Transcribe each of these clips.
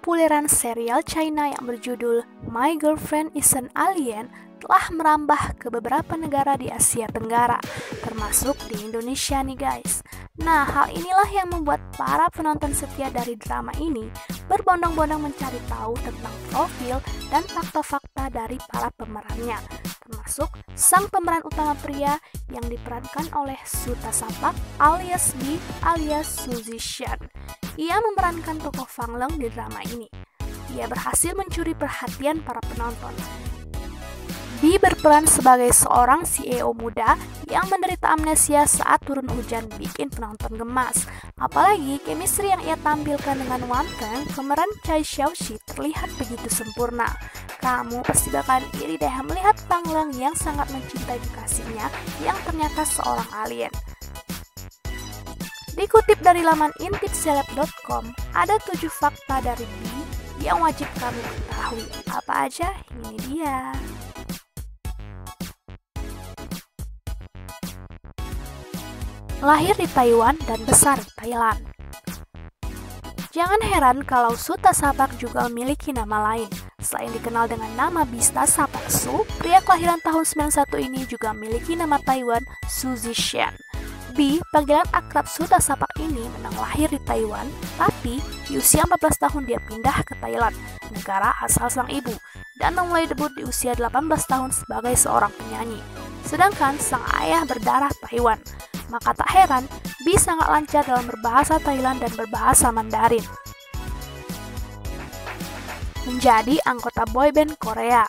kepopuleran serial China yang berjudul My Girlfriend is an Alien telah merambah ke beberapa negara di Asia Tenggara, termasuk di Indonesia nih guys. Nah, hal inilah yang membuat para penonton setia dari drama ini berbondong-bondong mencari tahu tentang profil dan fakta-fakta dari para pemerannya, termasuk sang pemeran utama pria yang diperankan oleh Suta Sapak alias B alias Suzy Shan. Ia memerankan tokoh Fang Leng di drama ini. Ia berhasil mencuri perhatian para penonton Bi berperan sebagai seorang CEO muda yang menderita amnesia saat turun hujan bikin penonton gemas. Apalagi chemistry yang ia tampilkan dengan Wan Teng, pemeran Chai Xiaoxi terlihat begitu sempurna. Kamu pasti bakal iri deh melihat Fang Leng yang sangat mencintai kekasihnya yang ternyata seorang alien. Dikutip dari laman intipseleb.com, ada tujuh fakta dari Bi yang wajib kamu ketahui. Apa aja? Ini dia. lahir di Taiwan dan besar di Thailand. Jangan heran kalau Suta Sapak juga memiliki nama lain. Selain dikenal dengan nama Bista Sapak Su, pria kelahiran tahun 91 ini juga memiliki nama Taiwan Su Zishan. B, panggilan akrab Suta Sapak ini menang lahir di Taiwan, tapi di usia 14 tahun dia pindah ke Thailand, negara asal sang ibu, dan memulai debut di usia 18 tahun sebagai seorang penyanyi. Sedangkan sang ayah berdarah Taiwan maka tak heran B sangat lancar dalam berbahasa Thailand dan berbahasa Mandarin. Menjadi anggota boyband Korea.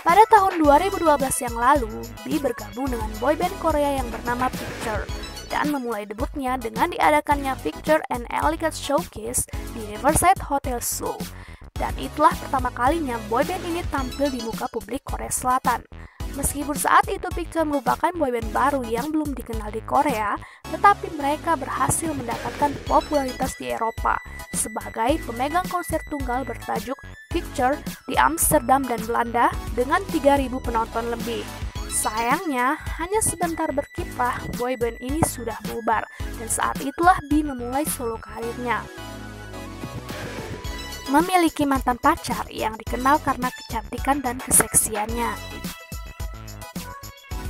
Pada tahun 2012 yang lalu, B bergabung dengan boyband Korea yang bernama Picture dan memulai debutnya dengan diadakannya Picture and Elegance Showcase di Riverside Hotel Seoul. Dan itulah pertama kalinya boyband ini tampil di muka publik Korea Selatan. Meskipun saat itu Picture merupakan boyband baru yang belum dikenal di Korea, tetapi mereka berhasil mendapatkan popularitas di Eropa sebagai pemegang konser tunggal bertajuk Picture di Amsterdam dan Belanda dengan 3.000 penonton lebih. Sayangnya, hanya sebentar berkiprah, boyband ini sudah bubar, dan saat itulah B memulai solo karirnya. Memiliki mantan pacar yang dikenal karena kecantikan dan keseksiannya.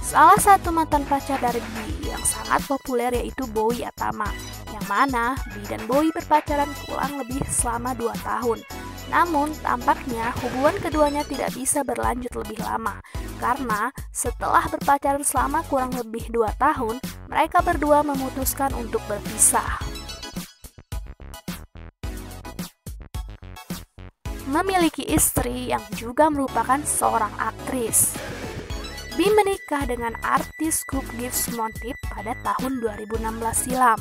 Salah satu mantan pacar dari B yang sangat populer yaitu Bowie Atama, yang mana B dan Bowie berpacaran kurang lebih selama 2 tahun. Namun, tampaknya hubungan keduanya tidak bisa berlanjut lebih lama, karena setelah berpacaran selama kurang lebih 2 tahun, mereka berdua memutuskan untuk berpisah. Memiliki istri yang juga merupakan seorang aktris. Bi menikah dengan artis Cook Gibbs Montip pada tahun 2016 silam.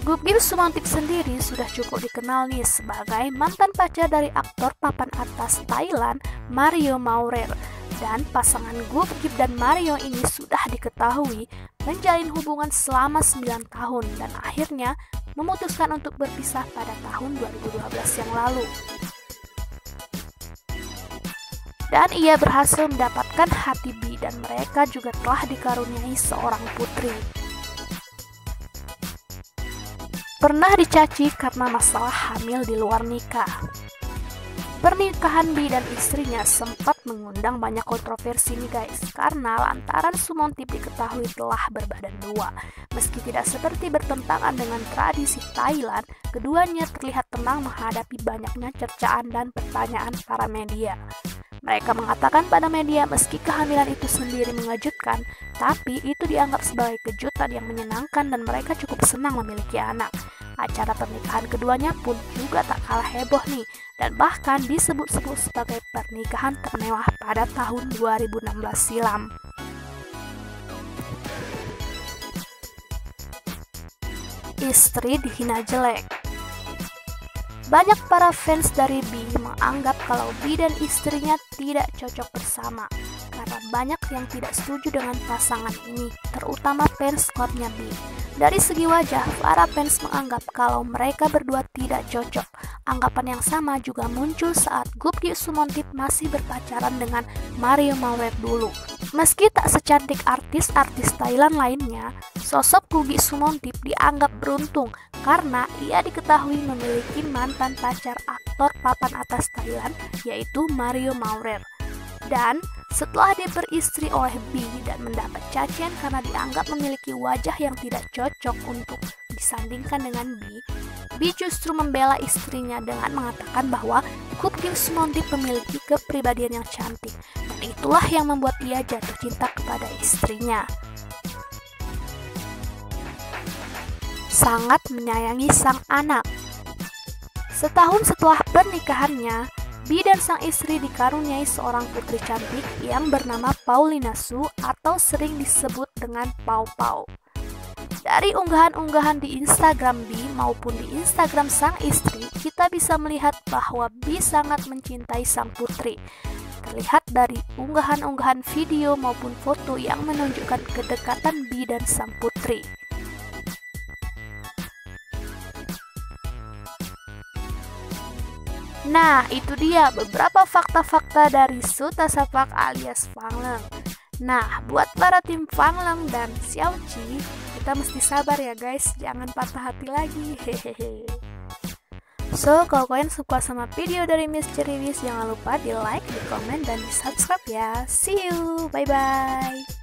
Gup Gibbs Montip sendiri sudah cukup dikenal nih sebagai mantan pacar dari aktor papan atas Thailand Mario Maurer dan pasangan Gup Gibbs dan Mario ini sudah diketahui menjalin hubungan selama 9 tahun dan akhirnya memutuskan untuk berpisah pada tahun 2012 yang lalu dan ia berhasil mendapatkan hati Bi dan mereka juga telah dikaruniai seorang putri. Pernah dicaci karena masalah hamil di luar nikah. Pernikahan Bi dan istrinya sempat mengundang banyak kontroversi nih guys Karena lantaran Sumontip diketahui telah berbadan dua Meski tidak seperti bertentangan dengan tradisi Thailand Keduanya terlihat tenang menghadapi banyaknya cercaan dan pertanyaan para media mereka mengatakan pada media meski kehamilan itu sendiri mengejutkan, tapi itu dianggap sebagai kejutan yang menyenangkan dan mereka cukup senang memiliki anak. Acara pernikahan keduanya pun juga tak kalah heboh nih, dan bahkan disebut-sebut sebagai pernikahan termewah pada tahun 2016 silam. Istri dihina jelek banyak para fans dari B menganggap kalau B dan istrinya tidak cocok bersama karena banyak yang tidak setuju dengan pasangan ini, terutama fans klubnya B. Dari segi wajah, para fans menganggap kalau mereka berdua tidak cocok. Anggapan yang sama juga muncul saat Gup Gi Sumontip masih berpacaran dengan Mario Maurer dulu. Meski tak secantik artis-artis Thailand lainnya, sosok Gugi Sumontip dianggap beruntung karena ia diketahui memiliki mantan pacar aktor papan atas Thailand yaitu Mario Maurer. Dan setelah dia beristri oleh B dan mendapat cacian karena dianggap memiliki wajah yang tidak cocok untuk disandingkan dengan B, B justru membela istrinya dengan mengatakan bahwa Kim Smonti memiliki kepribadian yang cantik dan itulah yang membuat ia jatuh cinta kepada istrinya. Sangat menyayangi sang anak. Setahun setelah pernikahannya, B dan sang istri dikaruniai seorang putri cantik yang bernama Paulina Su atau sering disebut dengan Pau Pau. Dari unggahan-unggahan di Instagram B maupun di Instagram sang istri, kita bisa melihat bahwa B sangat mencintai sang putri. Terlihat dari unggahan-unggahan video maupun foto yang menunjukkan kedekatan B dan sang putri. Nah, itu dia beberapa fakta-fakta dari Suta Sapak alias Fangleng. Nah, buat para tim Fangleng dan Xiaoqi, kita mesti sabar ya guys, jangan patah hati lagi. Hehehe. So, kalau kalian suka sama video dari Miss Ceriwis, jangan lupa di like, di komen, dan di subscribe ya. See you, bye-bye.